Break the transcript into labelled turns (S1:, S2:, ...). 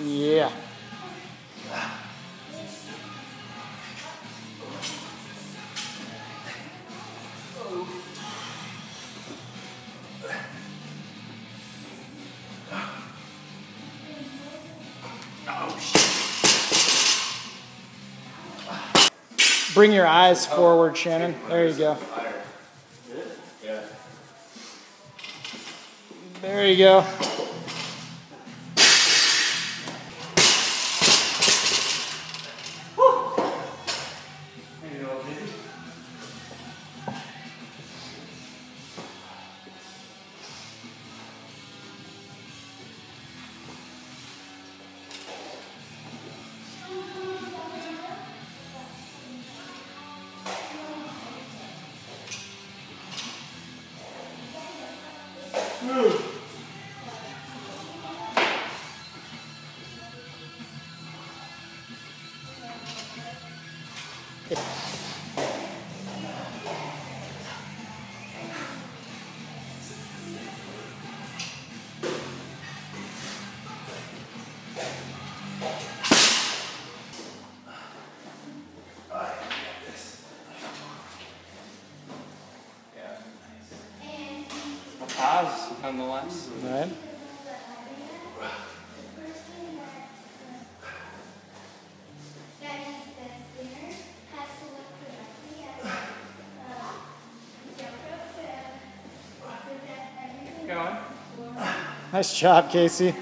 S1: Yeah. Bring your eyes forward, Shannon. There you go. There you go.
S2: うん。That everything
S3: Going.
S1: Nice job, Casey.